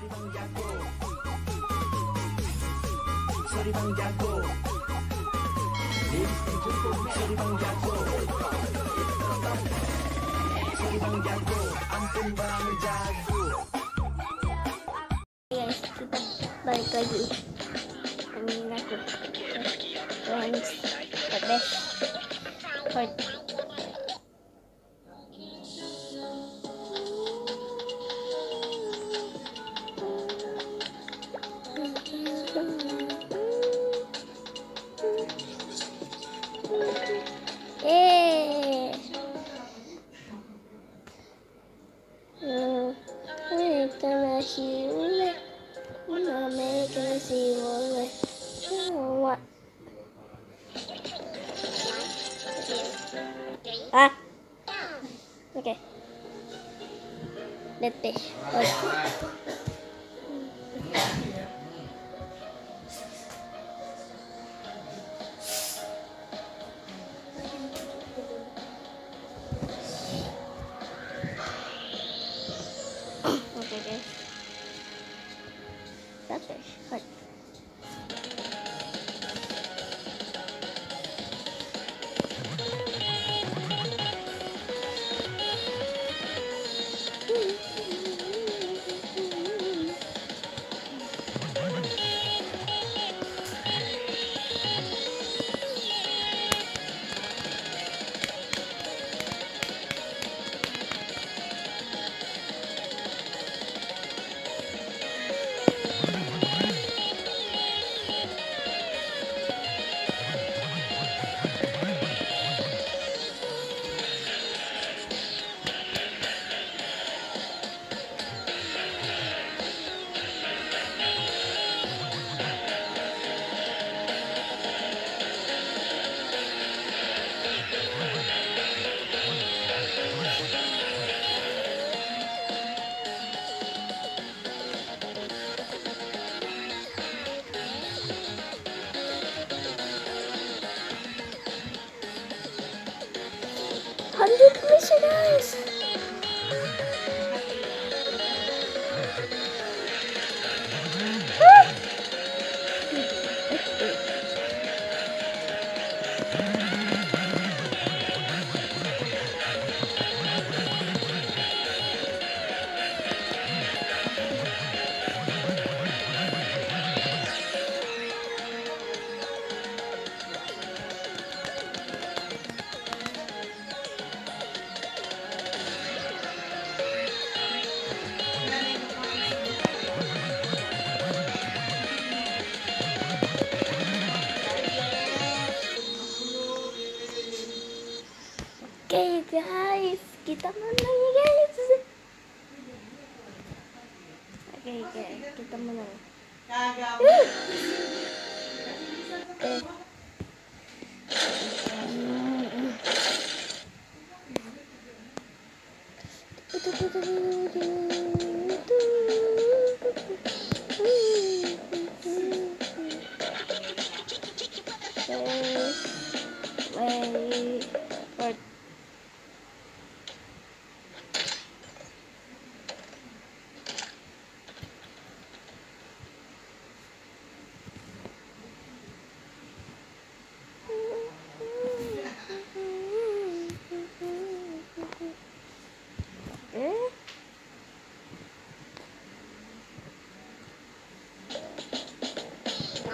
Sorry Bang Jago Sorry Bang Jago Sorry Bang kita balik lagi. Amin aku. Once the best. Let's Okay,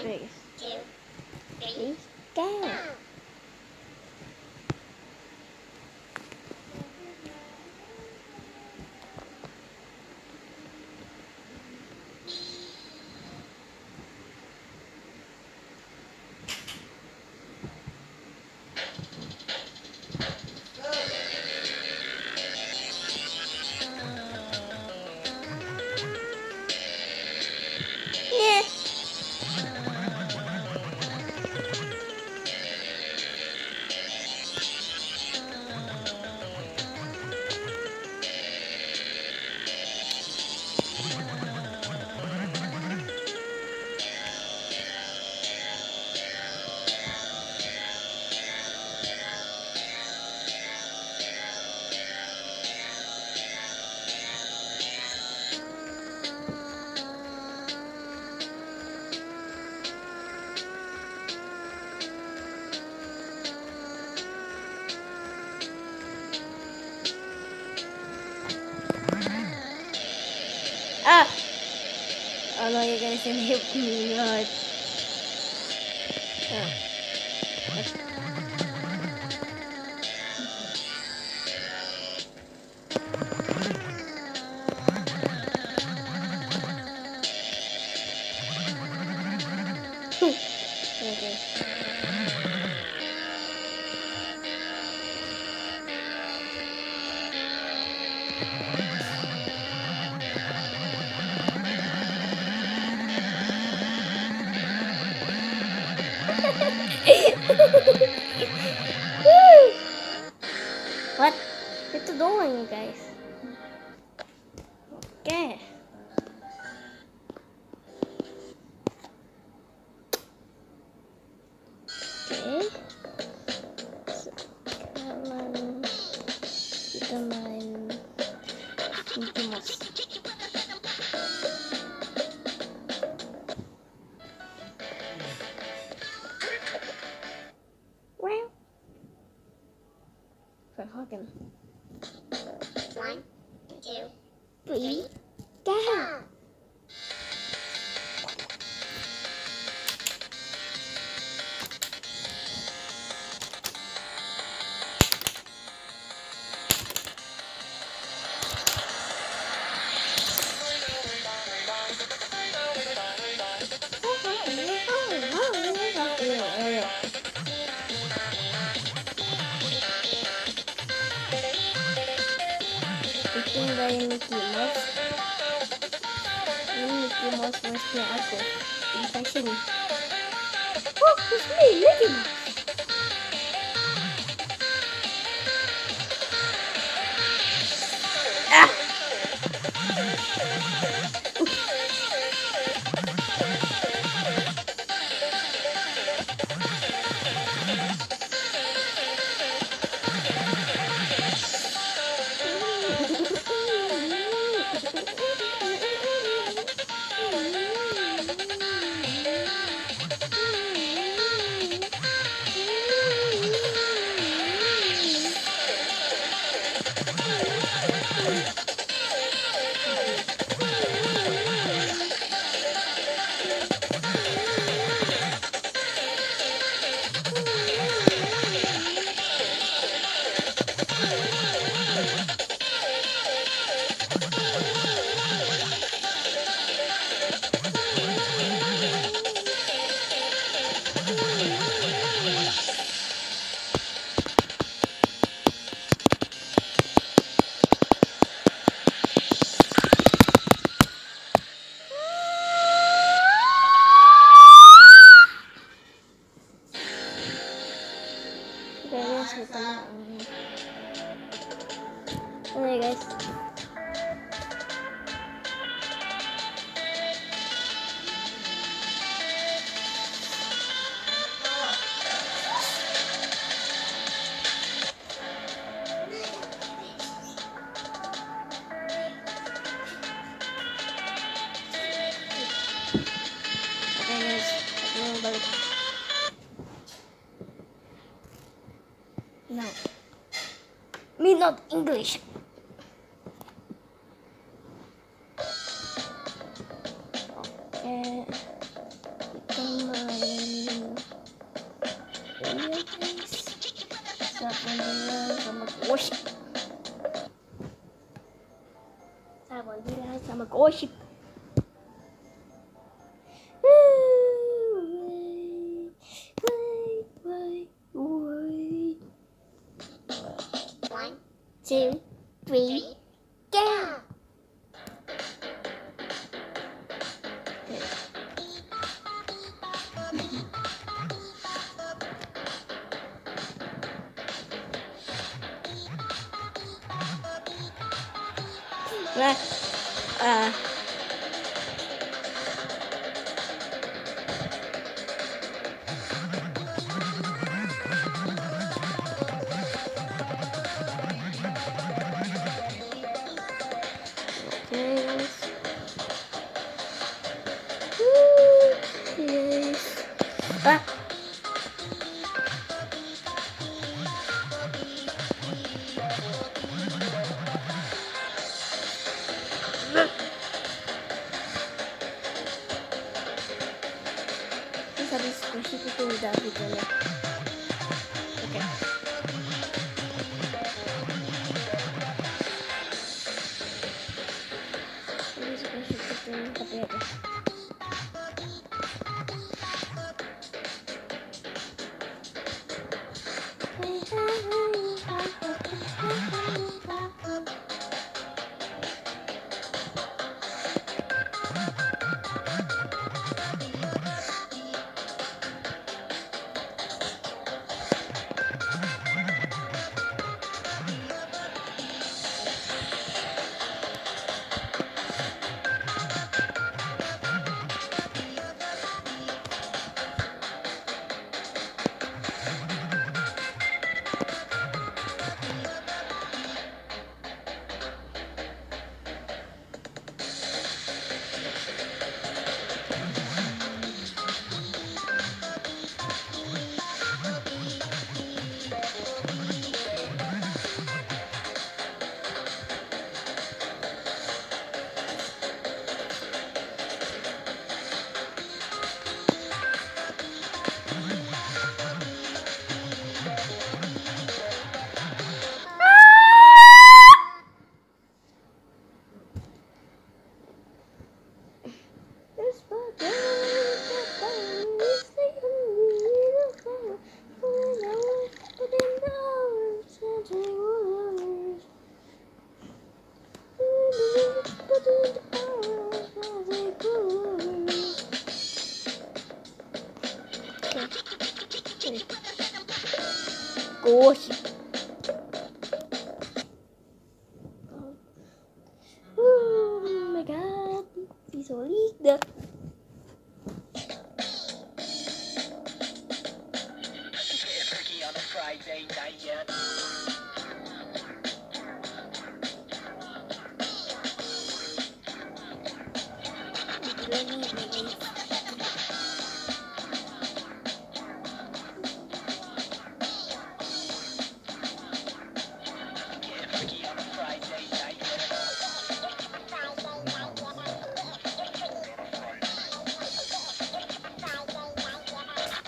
Three. Three. Go. Can hit me hard. Okay. Gaya ni Mickey Mouse. Yung Mickey Mouse verse niya ako. Yung fashion. Oh, it's me, Mickey Mouse. No. Me not English. Go! Nah, uh, dan.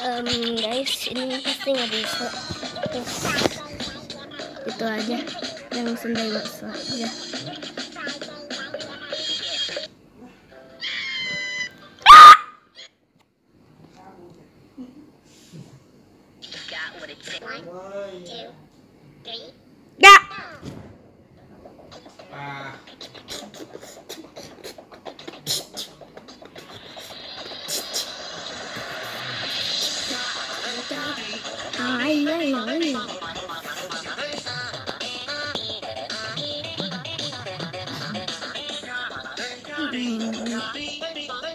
um, guys ini pasti nggak bisa. Itu aja. Yang sendai bakso. Aja beep, beep, beep.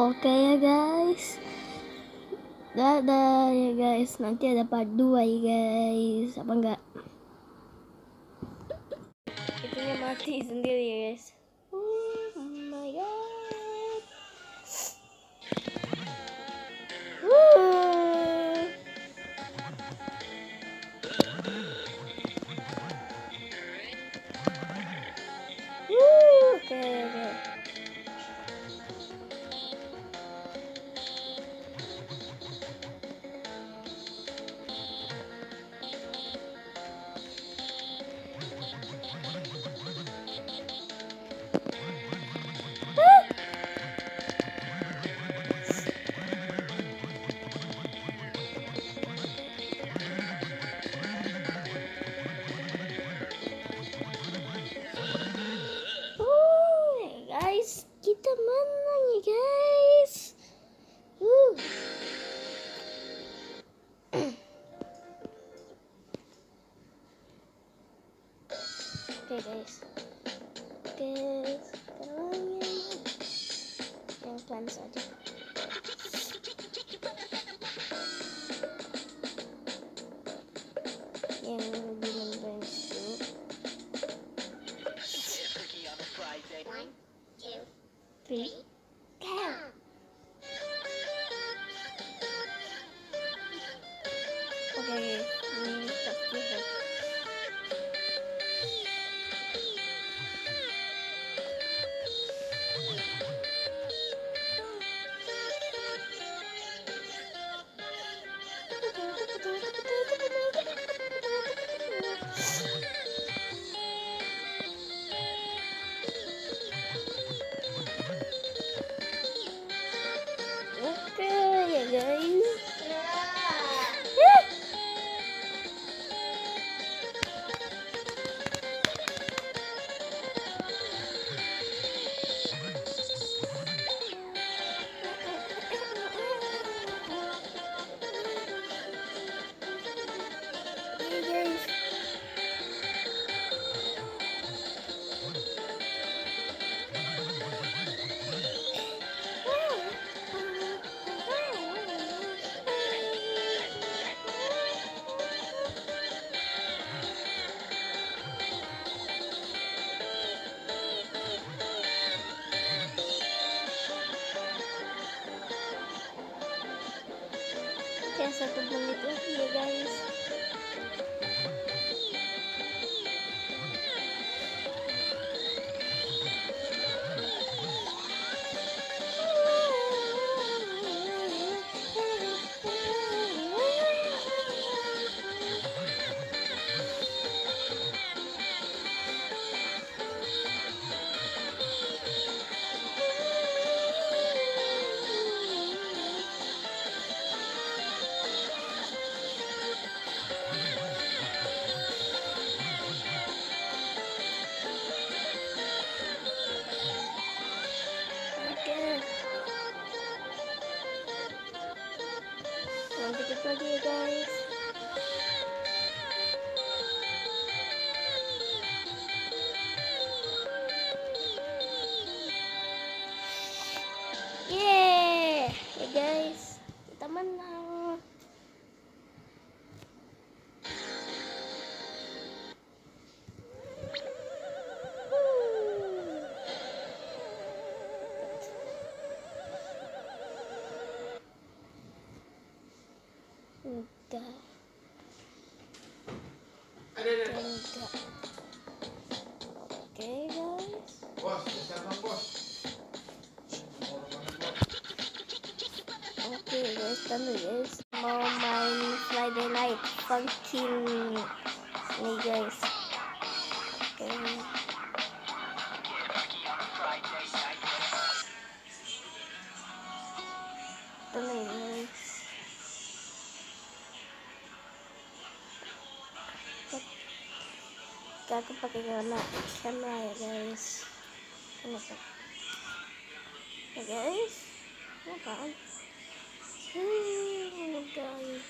Oke okay, ya guys. Dadah ya guys. Nanti ada part 2 ya guys. Apa enggak? guys. done this. More my Friday night funkin' niggas. Okay. Kaya ako pakai camera guys. Guys. Oh my God.